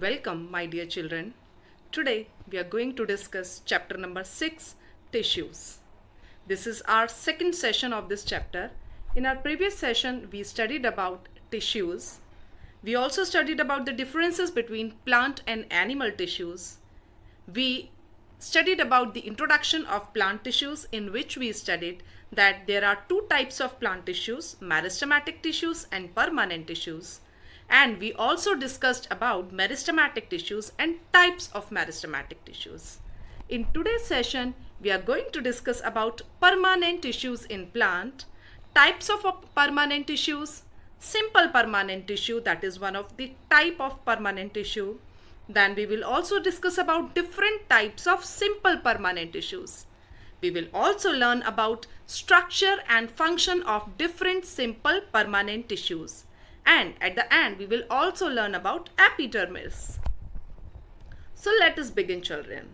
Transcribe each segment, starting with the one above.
Welcome, my dear children. Today we are going to discuss chapter number 6 Tissues. This is our second session of this chapter. In our previous session, we studied about tissues. We also studied about the differences between plant and animal tissues. We studied about the introduction of plant tissues in which we studied that there are two types of plant tissues, meristematic tissues and permanent tissues. And we also discussed about meristematic tissues and types of meristematic tissues. In today's session, we are going to discuss about permanent tissues in plant, types of permanent tissues, simple permanent tissue that is one of the type of permanent tissue. Then we will also discuss about different types of simple permanent tissues. We will also learn about structure and function of different simple permanent tissues. And at the end, we will also learn about epidermis. So let us begin children.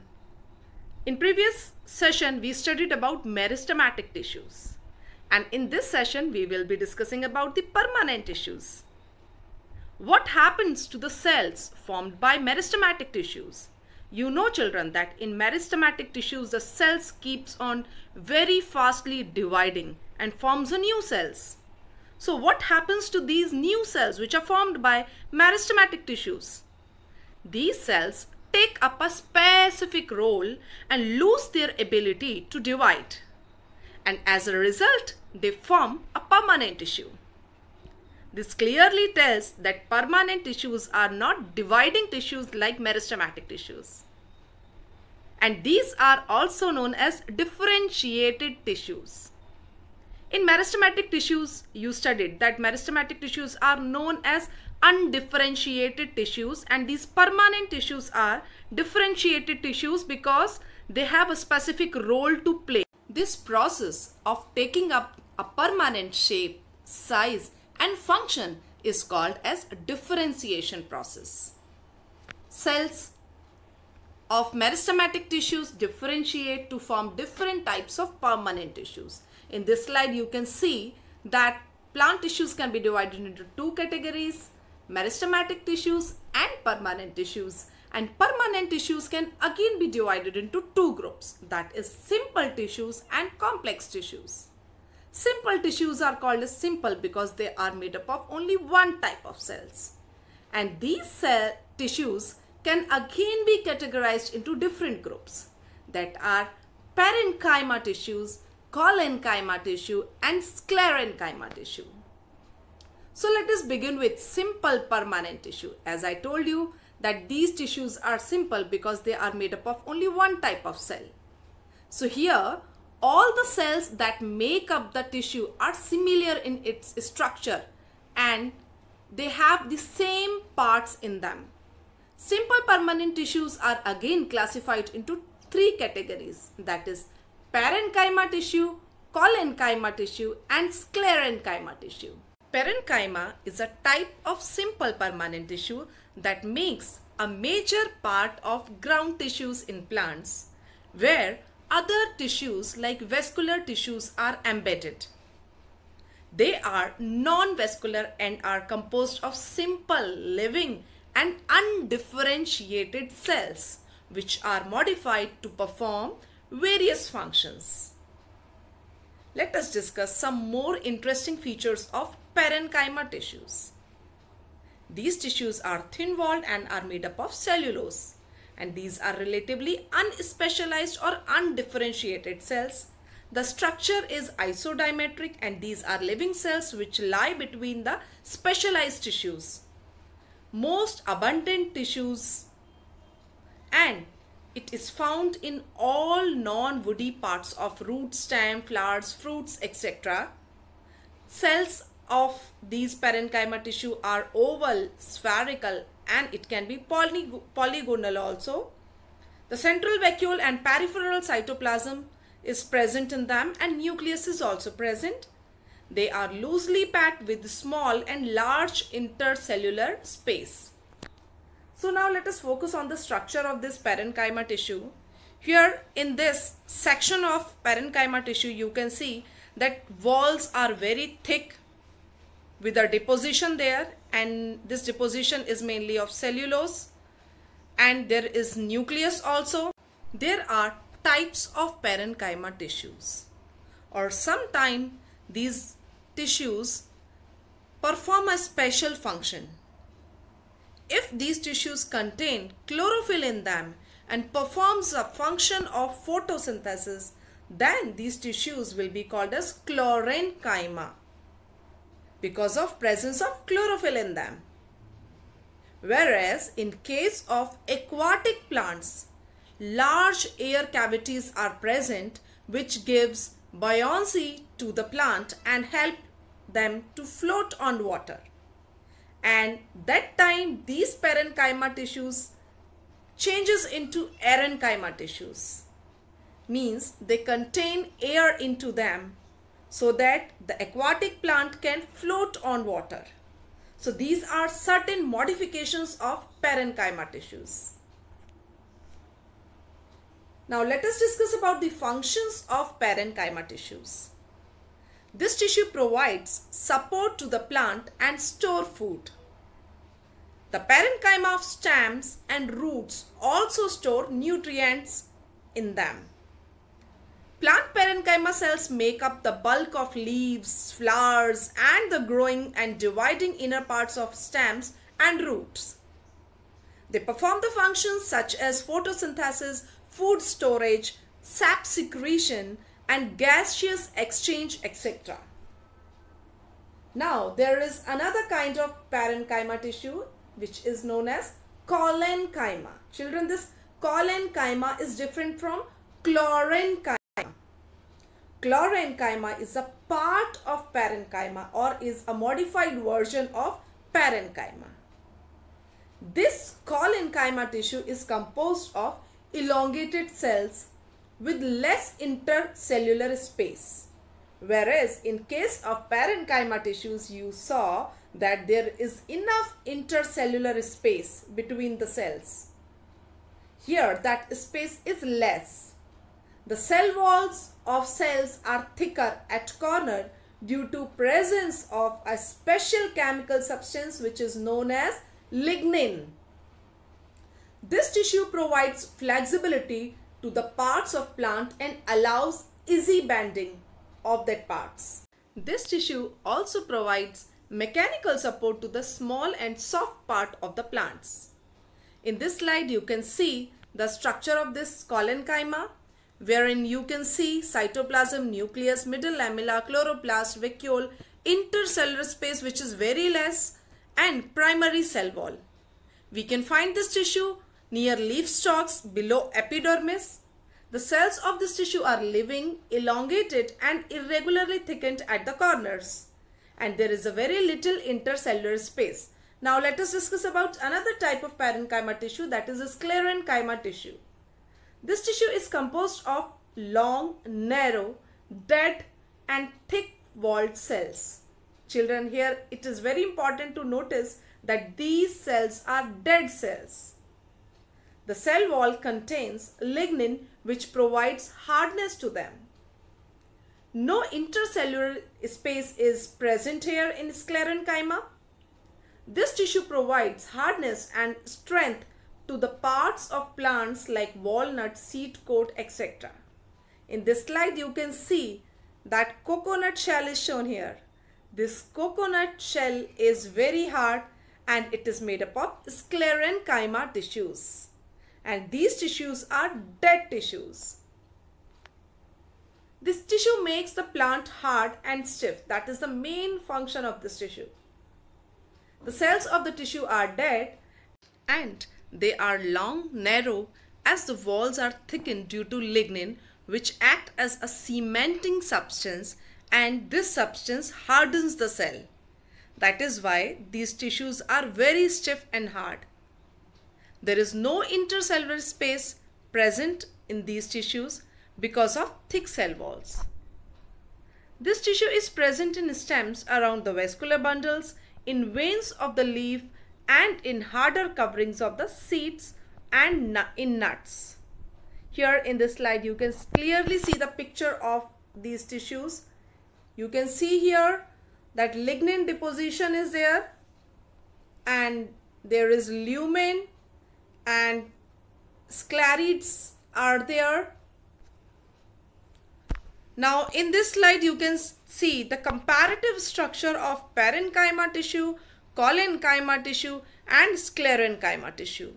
In previous session, we studied about meristematic tissues. And in this session, we will be discussing about the permanent tissues. What happens to the cells formed by meristematic tissues? You know children that in meristematic tissues, the cells keeps on very fastly dividing and forms a new cells. So what happens to these new cells which are formed by meristematic tissues? These cells take up a specific role and lose their ability to divide. And as a result, they form a permanent tissue. This clearly tells that permanent tissues are not dividing tissues like meristematic tissues. And these are also known as differentiated tissues. In meristematic tissues, you studied that meristematic tissues are known as undifferentiated tissues and these permanent tissues are differentiated tissues because they have a specific role to play. This process of taking up a permanent shape, size and function is called as differentiation process. Cells of meristematic tissues differentiate to form different types of permanent tissues. In this slide, you can see that plant tissues can be divided into two categories, meristematic tissues and permanent tissues. And permanent tissues can again be divided into two groups, that is simple tissues and complex tissues. Simple tissues are called as simple because they are made up of only one type of cells. And these cell tissues can again be categorized into different groups that are parenchyma tissues, collenchyma tissue and sclerenchyma tissue. So let us begin with simple permanent tissue. As I told you that these tissues are simple because they are made up of only one type of cell. So here all the cells that make up the tissue are similar in its structure and they have the same parts in them. Simple permanent tissues are again classified into three categories that is parenchyma tissue, collenchyma tissue and sclerenchyma tissue. Parenchyma is a type of simple permanent tissue that makes a major part of ground tissues in plants where other tissues like vascular tissues are embedded. They are non-vascular and are composed of simple living and undifferentiated cells which are modified to perform various functions. Let us discuss some more interesting features of parenchyma tissues. These tissues are thin-walled and are made up of cellulose and these are relatively unspecialized or undifferentiated cells. The structure is isodiametric and these are living cells which lie between the specialized tissues. Most abundant tissues and it is found in all non-woody parts of root, stem, flowers, fruits, etc. Cells of these parenchyma tissue are oval, spherical and it can be poly polygonal also. The central vacuole and peripheral cytoplasm is present in them and nucleus is also present. They are loosely packed with small and large intercellular space. So now let us focus on the structure of this parenchyma tissue. Here in this section of parenchyma tissue you can see that walls are very thick with a deposition there and this deposition is mainly of cellulose. and there is nucleus also. There are types of parenchyma tissues or sometimes these tissues perform a special function. If these tissues contain chlorophyll in them and performs a function of photosynthesis, then these tissues will be called as chlorenchyma because of presence of chlorophyll in them. Whereas in case of aquatic plants, large air cavities are present which gives buoyancy to the plant and help them to float on water. And that time these parenchyma tissues changes into aerenchyma tissues. Means they contain air into them so that the aquatic plant can float on water. So these are certain modifications of parenchyma tissues. Now let us discuss about the functions of parenchyma tissues. This tissue provides support to the plant and store food. The parenchyma of stems and roots also store nutrients in them. Plant parenchyma cells make up the bulk of leaves, flowers and the growing and dividing inner parts of stems and roots. They perform the functions such as photosynthesis, food storage, sap secretion and gaseous exchange etc. Now there is another kind of parenchyma tissue which is known as collenchyma. Children this collenchyma is different from chlorenchyma. Chlorenchyma is a part of parenchyma or is a modified version of parenchyma. This collenchyma tissue is composed of elongated cells with less intercellular space. Whereas in case of parenchyma tissues, you saw that there is enough intercellular space between the cells. Here that space is less. The cell walls of cells are thicker at corner due to presence of a special chemical substance which is known as lignin. This tissue provides flexibility to the parts of plant and allows easy bending of that parts. This tissue also provides mechanical support to the small and soft part of the plants. In this slide you can see the structure of this collenchyma wherein you can see cytoplasm, nucleus, middle lamella, chloroplast, vacuole, intercellular space which is very less and primary cell wall. We can find this tissue near leaf stalks below epidermis. The cells of this tissue are living, elongated and irregularly thickened at the corners. And there is a very little intercellular space. Now let us discuss about another type of parenchyma tissue that is sclerenchyma tissue. This tissue is composed of long, narrow, dead and thick walled cells. Children here it is very important to notice that these cells are dead cells. The cell wall contains lignin which provides hardness to them. No intercellular space is present here in sclerenchyma. This tissue provides hardness and strength to the parts of plants like walnut, seed coat, etc. In this slide you can see that coconut shell is shown here. This coconut shell is very hard and it is made up of sclerenchyma tissues. And these tissues are dead tissues. This tissue makes the plant hard and stiff. That is the main function of this tissue. The cells of the tissue are dead and they are long, narrow as the walls are thickened due to lignin which act as a cementing substance and this substance hardens the cell. That is why these tissues are very stiff and hard. There is no intercellular space present in these tissues because of thick cell walls. This tissue is present in stems around the vascular bundles, in veins of the leaf and in harder coverings of the seeds and in nuts. Here in this slide you can clearly see the picture of these tissues. You can see here that lignin deposition is there and there is lumen and sclereids are there. Now in this slide you can see the comparative structure of parenchyma tissue, collenchyma tissue and sclerenchyma tissue.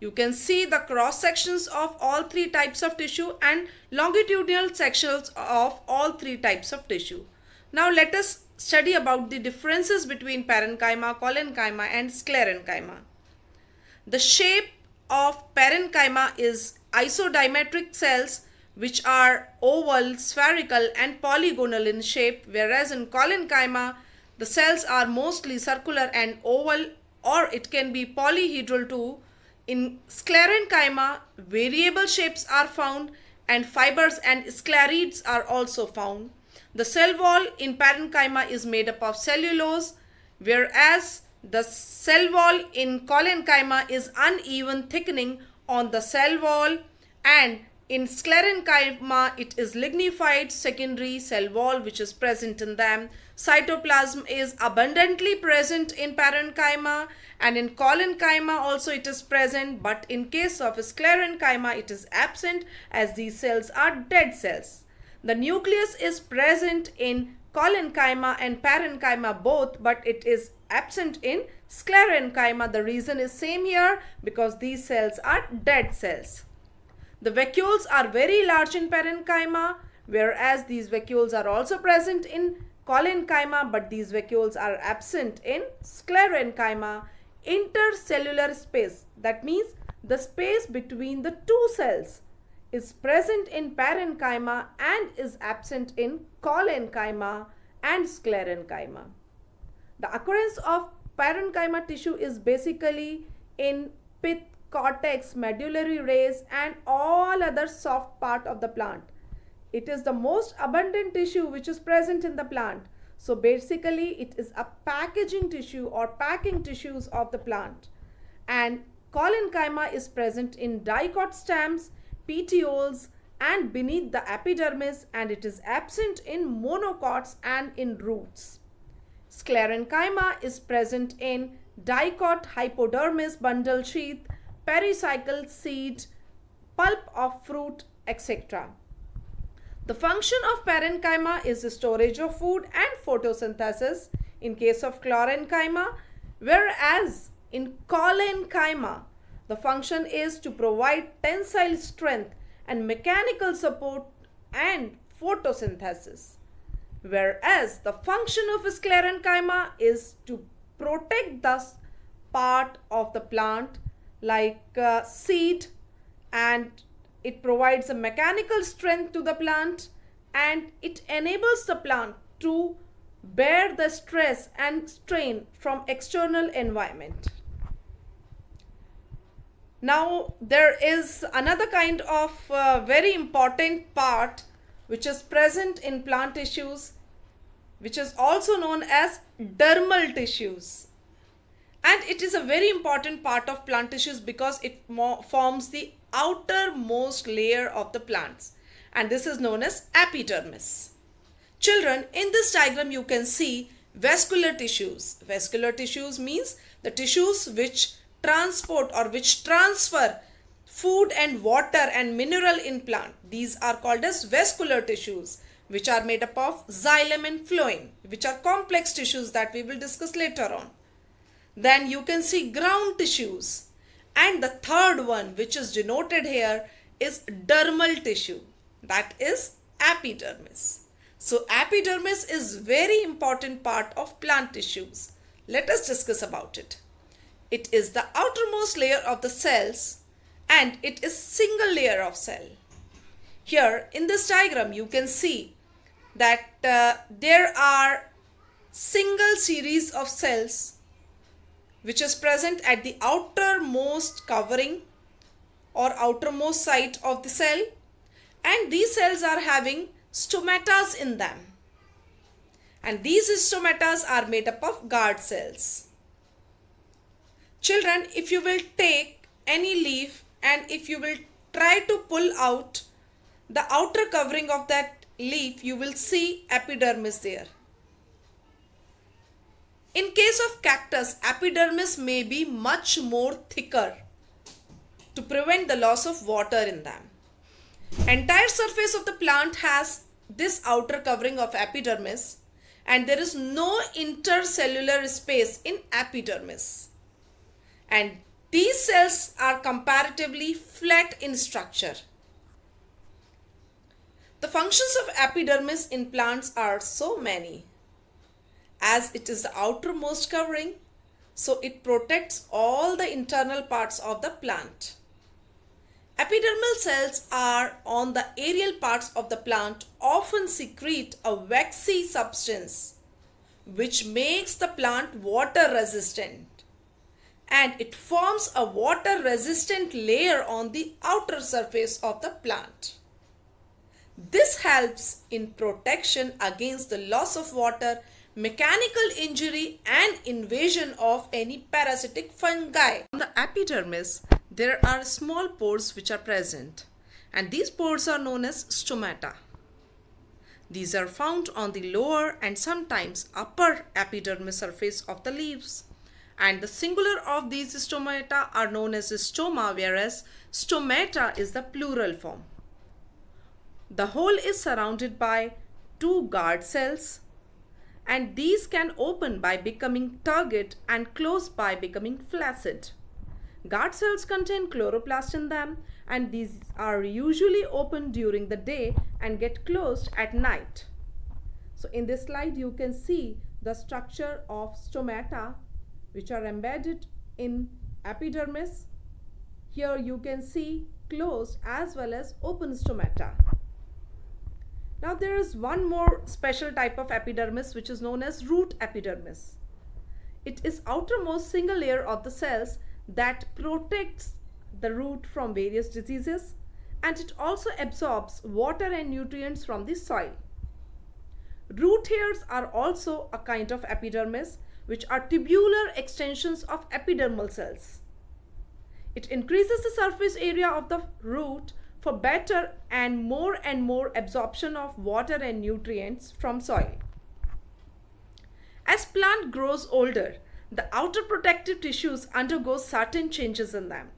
You can see the cross sections of all three types of tissue and longitudinal sections of all three types of tissue. Now let us study about the differences between parenchyma, collenchyma and sclerenchyma. The shape of parenchyma is isodiametric cells which are oval, spherical and polygonal in shape whereas in collenchyma the cells are mostly circular and oval or it can be polyhedral too. In sclerenchyma variable shapes are found and fibers and sclereids are also found. The cell wall in parenchyma is made up of cellulose whereas the cell wall in collenchyma is uneven thickening on the cell wall and in sclerenchyma it is lignified secondary cell wall which is present in them. Cytoplasm is abundantly present in parenchyma and in collenchyma also it is present but in case of sclerenchyma it is absent as these cells are dead cells. The nucleus is present in collenchyma and parenchyma both but it is absent in sclerenchyma. The reason is same here because these cells are dead cells. The vacuoles are very large in parenchyma whereas these vacuoles are also present in collenchyma but these vacuoles are absent in sclerenchyma. Intercellular space that means the space between the two cells is present in parenchyma and is absent in collenchyma and sclerenchyma. The occurrence of parenchyma tissue is basically in pith, cortex, medullary rays and all other soft part of the plant. It is the most abundant tissue which is present in the plant. So basically it is a packaging tissue or packing tissues of the plant. And collenchyma is present in dicot stems petioles and beneath the epidermis and it is absent in monocots and in roots. Sclerenchyma is present in dicot, hypodermis, bundle sheath, pericycle, seed, pulp of fruit, etc. The function of parenchyma is the storage of food and photosynthesis in case of chlorenchyma, whereas in collenchyma, the function is to provide tensile strength and mechanical support and photosynthesis. Whereas the function of sclerenchyma is to protect the part of the plant like uh, seed and it provides a mechanical strength to the plant and it enables the plant to bear the stress and strain from external environment. Now there is another kind of uh, very important part which is present in plant tissues which is also known as dermal tissues. And it is a very important part of plant tissues because it forms the outermost layer of the plants and this is known as epidermis. Children, in this diagram you can see vascular tissues. Vascular tissues means the tissues which transport or which transfer food and water and mineral in plant. These are called as vascular tissues which are made up of xylem and phloem which are complex tissues that we will discuss later on. Then you can see ground tissues and the third one which is denoted here is dermal tissue that is epidermis. So epidermis is very important part of plant tissues. Let us discuss about it. It is the outermost layer of the cells and it is single layer of cell. Here in this diagram you can see that uh, there are single series of cells which is present at the outermost covering or outermost site of the cell and these cells are having stomatas in them and these stomatas are made up of guard cells. Children, if you will take any leaf and if you will try to pull out the outer covering of that leaf, you will see epidermis there. In case of cactus, epidermis may be much more thicker to prevent the loss of water in them. Entire surface of the plant has this outer covering of epidermis and there is no intercellular space in epidermis. And these cells are comparatively flat in structure. The functions of epidermis in plants are so many. As it is the outermost covering, so it protects all the internal parts of the plant. Epidermal cells are on the aerial parts of the plant often secrete a waxy substance which makes the plant water resistant and it forms a water resistant layer on the outer surface of the plant. This helps in protection against the loss of water, mechanical injury and invasion of any parasitic fungi. On the epidermis, there are small pores which are present and these pores are known as stomata. These are found on the lower and sometimes upper epidermis surface of the leaves and the singular of these stomata are known as stoma whereas stomata is the plural form. The whole is surrounded by two guard cells and these can open by becoming turgid and close by becoming flaccid. Guard cells contain chloroplast in them and these are usually open during the day and get closed at night. So in this slide you can see the structure of stomata which are embedded in epidermis. Here you can see closed as well as open stomata. Now there is one more special type of epidermis which is known as root epidermis. It is outermost single layer of the cells that protects the root from various diseases and it also absorbs water and nutrients from the soil. Root hairs are also a kind of epidermis which are tubular extensions of epidermal cells. It increases the surface area of the root for better and more and more absorption of water and nutrients from soil. As plant grows older, the outer protective tissues undergo certain changes in them.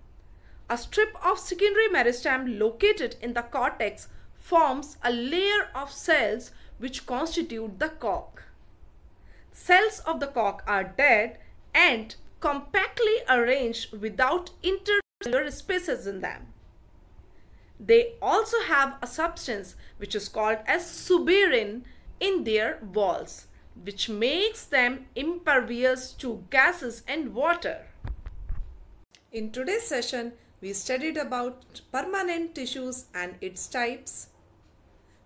A strip of secondary meristem located in the cortex forms a layer of cells which constitute the cork. Cells of the cork are dead and compactly arranged without intercellular spaces in them. They also have a substance which is called as suberin in their walls which makes them impervious to gases and water. In today's session, we studied about permanent tissues and its types.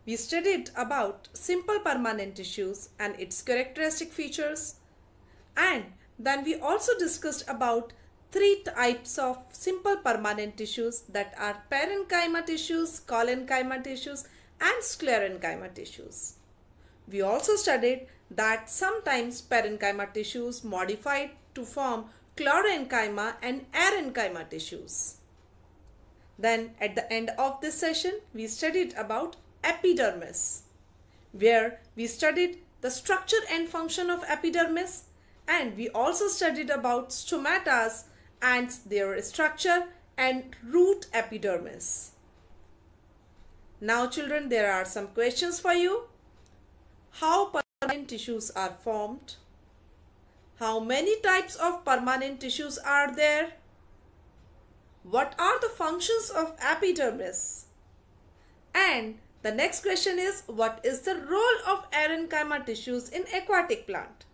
We studied about simple permanent tissues and its characteristic features. And then we also discussed about three types of simple permanent tissues that are parenchyma tissues, collenchyma tissues and sclerenchyma tissues. We also studied that sometimes parenchyma tissues modified to form chlorenchyma and aerenchyma tissues. Then at the end of this session, we studied about epidermis, where we studied the structure and function of epidermis and we also studied about stomatas and their structure and root epidermis. Now children, there are some questions for you. How permanent tissues are formed? How many types of permanent tissues are there? What are the functions of epidermis? And the next question is what is the role of aerenchyma tissues in aquatic plant?